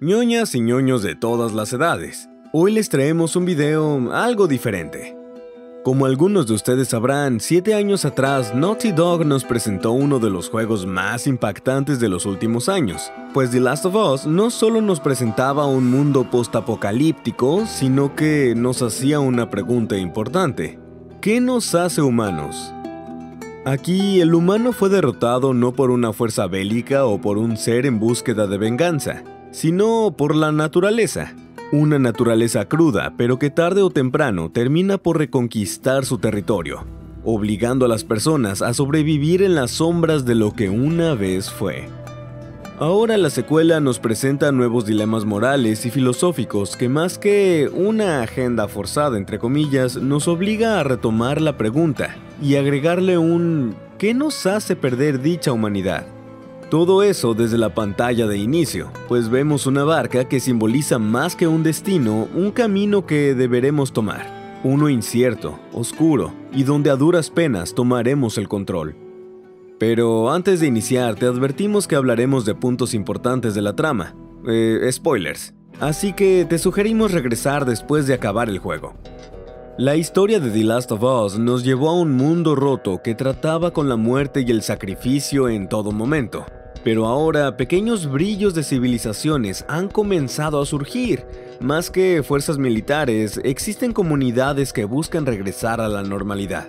ñoñas y ñoños de todas las edades. Hoy les traemos un video algo diferente. Como algunos de ustedes sabrán, siete años atrás Naughty Dog nos presentó uno de los juegos más impactantes de los últimos años, pues The Last of Us no solo nos presentaba un mundo postapocalíptico, sino que nos hacía una pregunta importante. ¿Qué nos hace humanos? Aquí el humano fue derrotado no por una fuerza bélica o por un ser en búsqueda de venganza, sino por la naturaleza. Una naturaleza cruda, pero que tarde o temprano termina por reconquistar su territorio, obligando a las personas a sobrevivir en las sombras de lo que una vez fue. Ahora la secuela nos presenta nuevos dilemas morales y filosóficos que más que una agenda forzada, entre comillas, nos obliga a retomar la pregunta y agregarle un ¿qué nos hace perder dicha humanidad? Todo eso desde la pantalla de inicio, pues vemos una barca que simboliza más que un destino, un camino que deberemos tomar, uno incierto, oscuro, y donde a duras penas tomaremos el control. Pero antes de iniciar, te advertimos que hablaremos de puntos importantes de la trama, eh, spoilers, así que te sugerimos regresar después de acabar el juego. La historia de The Last of Us nos llevó a un mundo roto que trataba con la muerte y el sacrificio en todo momento. Pero ahora pequeños brillos de civilizaciones han comenzado a surgir. Más que fuerzas militares, existen comunidades que buscan regresar a la normalidad.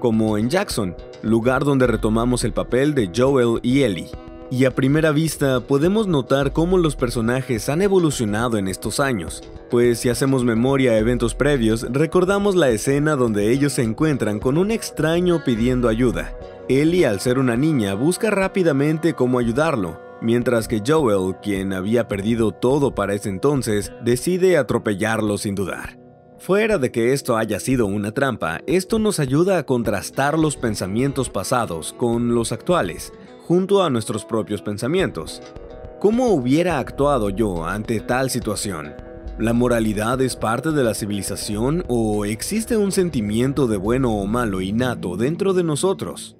Como en Jackson, lugar donde retomamos el papel de Joel y Ellie. Y a primera vista podemos notar cómo los personajes han evolucionado en estos años, pues si hacemos memoria a eventos previos, recordamos la escena donde ellos se encuentran con un extraño pidiendo ayuda, Ellie, al ser una niña, busca rápidamente cómo ayudarlo, mientras que Joel, quien había perdido todo para ese entonces, decide atropellarlo sin dudar. Fuera de que esto haya sido una trampa, esto nos ayuda a contrastar los pensamientos pasados con los actuales, junto a nuestros propios pensamientos. ¿Cómo hubiera actuado yo ante tal situación? ¿La moralidad es parte de la civilización o existe un sentimiento de bueno o malo innato dentro de nosotros?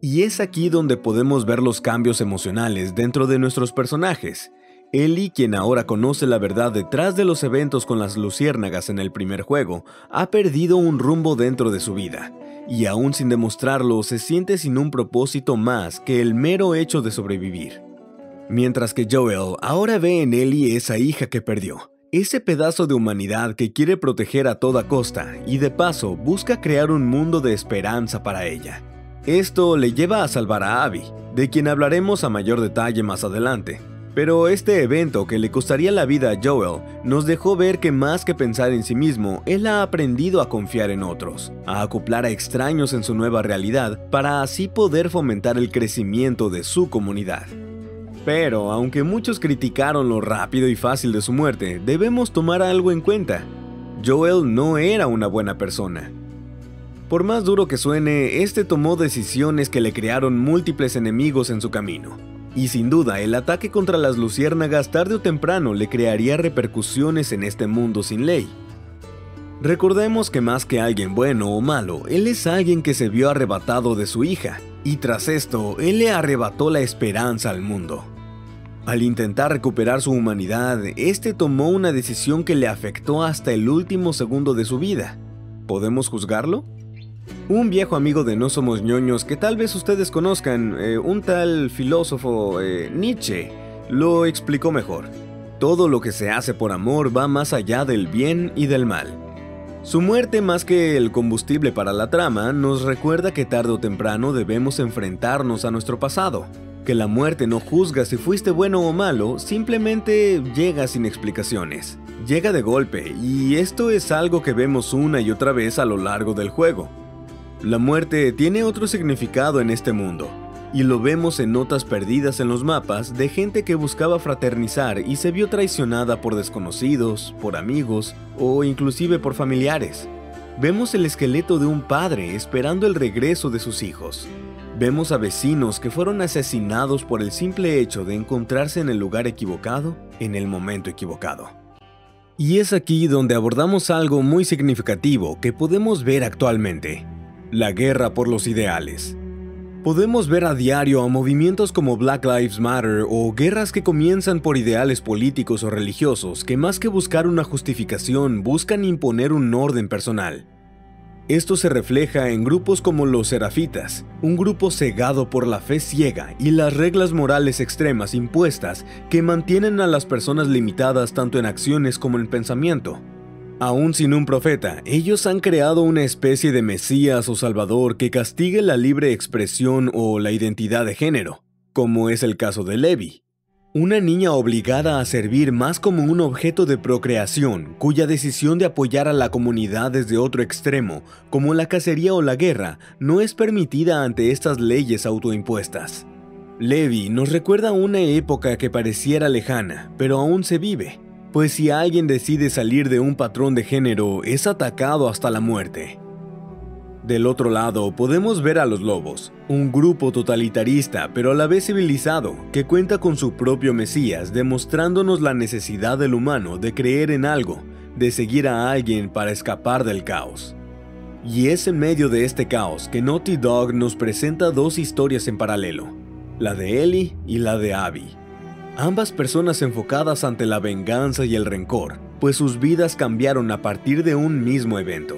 Y es aquí donde podemos ver los cambios emocionales dentro de nuestros personajes. Ellie, quien ahora conoce la verdad detrás de los eventos con las luciérnagas en el primer juego, ha perdido un rumbo dentro de su vida, y aún sin demostrarlo se siente sin un propósito más que el mero hecho de sobrevivir. Mientras que Joel ahora ve en Ellie esa hija que perdió, ese pedazo de humanidad que quiere proteger a toda costa y de paso busca crear un mundo de esperanza para ella. Esto le lleva a salvar a Abby, de quien hablaremos a mayor detalle más adelante. Pero este evento que le costaría la vida a Joel nos dejó ver que más que pensar en sí mismo, él ha aprendido a confiar en otros, a acoplar a extraños en su nueva realidad para así poder fomentar el crecimiento de su comunidad. Pero aunque muchos criticaron lo rápido y fácil de su muerte, debemos tomar algo en cuenta. Joel no era una buena persona, por más duro que suene, este tomó decisiones que le crearon múltiples enemigos en su camino. Y sin duda, el ataque contra las luciérnagas tarde o temprano le crearía repercusiones en este mundo sin ley. Recordemos que más que alguien bueno o malo, él es alguien que se vio arrebatado de su hija, y tras esto, él le arrebató la esperanza al mundo. Al intentar recuperar su humanidad, este tomó una decisión que le afectó hasta el último segundo de su vida. ¿Podemos juzgarlo? Un viejo amigo de No Somos ñoños que tal vez ustedes conozcan, eh, un tal filósofo eh, Nietzsche, lo explicó mejor. Todo lo que se hace por amor va más allá del bien y del mal. Su muerte más que el combustible para la trama nos recuerda que tarde o temprano debemos enfrentarnos a nuestro pasado, que la muerte no juzga si fuiste bueno o malo, simplemente llega sin explicaciones, llega de golpe y esto es algo que vemos una y otra vez a lo largo del juego. La muerte tiene otro significado en este mundo, y lo vemos en notas perdidas en los mapas de gente que buscaba fraternizar y se vio traicionada por desconocidos, por amigos o inclusive por familiares. Vemos el esqueleto de un padre esperando el regreso de sus hijos. Vemos a vecinos que fueron asesinados por el simple hecho de encontrarse en el lugar equivocado en el momento equivocado. Y es aquí donde abordamos algo muy significativo que podemos ver actualmente, la guerra por los ideales. Podemos ver a diario a movimientos como Black Lives Matter o guerras que comienzan por ideales políticos o religiosos que más que buscar una justificación buscan imponer un orden personal. Esto se refleja en grupos como los serafitas, un grupo cegado por la fe ciega y las reglas morales extremas impuestas que mantienen a las personas limitadas tanto en acciones como en pensamiento. Aún sin un profeta, ellos han creado una especie de Mesías o Salvador que castigue la libre expresión o la identidad de género, como es el caso de Levi, una niña obligada a servir más como un objeto de procreación, cuya decisión de apoyar a la comunidad desde otro extremo, como la cacería o la guerra, no es permitida ante estas leyes autoimpuestas. Levi nos recuerda una época que pareciera lejana, pero aún se vive, pues si alguien decide salir de un patrón de género es atacado hasta la muerte. Del otro lado podemos ver a los lobos, un grupo totalitarista pero a la vez civilizado, que cuenta con su propio Mesías demostrándonos la necesidad del humano de creer en algo, de seguir a alguien para escapar del caos. Y es en medio de este caos que Naughty Dog nos presenta dos historias en paralelo, la de Ellie y la de Abby. Ambas personas enfocadas ante la venganza y el rencor, pues sus vidas cambiaron a partir de un mismo evento.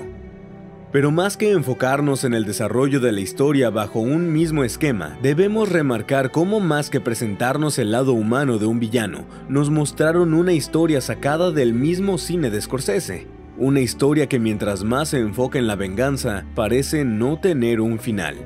Pero más que enfocarnos en el desarrollo de la historia bajo un mismo esquema, debemos remarcar cómo más que presentarnos el lado humano de un villano, nos mostraron una historia sacada del mismo cine de Scorsese. Una historia que mientras más se enfoca en la venganza, parece no tener un final.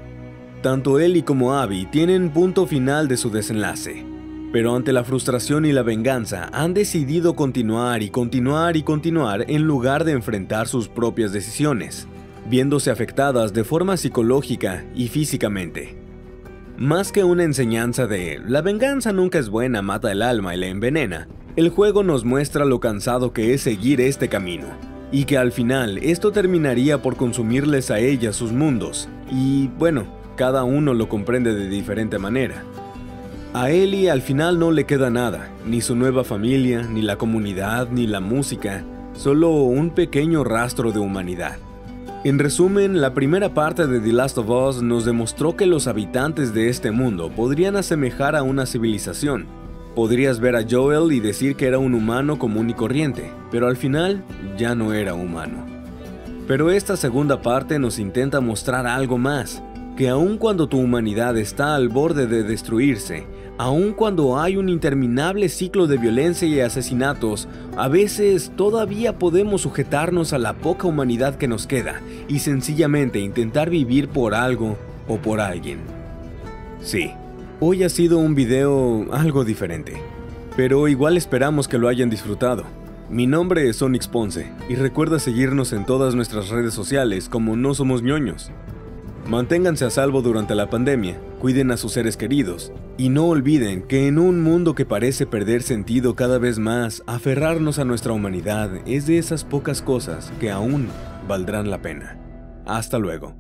Tanto Ellie como Abby tienen punto final de su desenlace. Pero ante la frustración y la venganza, han decidido continuar y continuar y continuar en lugar de enfrentar sus propias decisiones viéndose afectadas de forma psicológica y físicamente. Más que una enseñanza de la venganza nunca es buena, mata el alma y la envenena, el juego nos muestra lo cansado que es seguir este camino, y que al final esto terminaría por consumirles a ellas sus mundos, y bueno, cada uno lo comprende de diferente manera. A Ellie al final no le queda nada, ni su nueva familia, ni la comunidad, ni la música, solo un pequeño rastro de humanidad. En resumen, la primera parte de The Last of Us nos demostró que los habitantes de este mundo podrían asemejar a una civilización. Podrías ver a Joel y decir que era un humano común y corriente, pero al final ya no era humano. Pero esta segunda parte nos intenta mostrar algo más, que aun cuando tu humanidad está al borde de destruirse, aun cuando hay un interminable ciclo de violencia y asesinatos, a veces todavía podemos sujetarnos a la poca humanidad que nos queda y sencillamente intentar vivir por algo o por alguien. Sí, hoy ha sido un video algo diferente, pero igual esperamos que lo hayan disfrutado. Mi nombre es Onyx Ponce y recuerda seguirnos en todas nuestras redes sociales como No Somos ñoños. Manténganse a salvo durante la pandemia, cuiden a sus seres queridos y no olviden que en un mundo que parece perder sentido cada vez más, aferrarnos a nuestra humanidad es de esas pocas cosas que aún valdrán la pena. Hasta luego.